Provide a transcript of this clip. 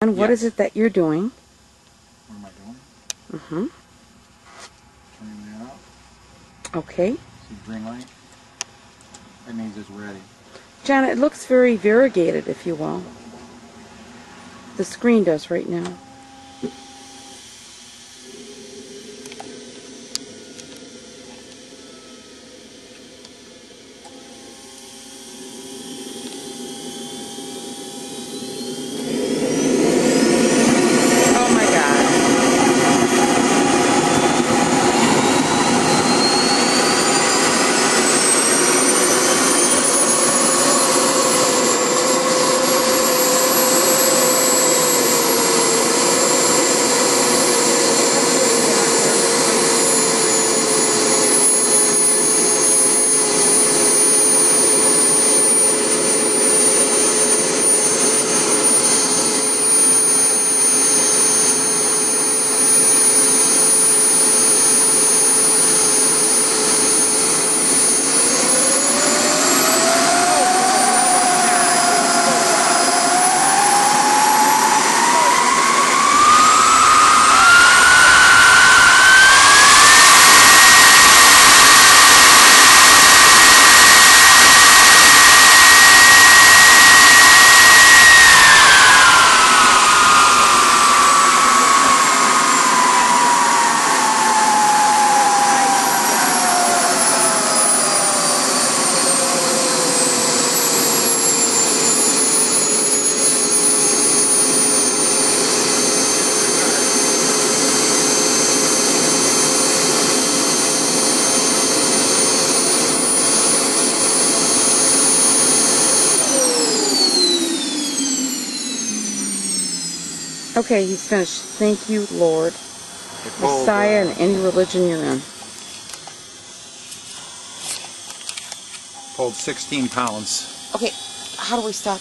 And what is Yes. it that you're doing? What am I doing? Mm-hmm. Turning that up. Okay. See green light? That means it's ready. John, it looks very variegated, if you will. The screen does right now. Okay, he's finished. Thank you, Lord. It Messiah uh, and any religion you're in. pulled 16 pounds. Okay, how do we stop?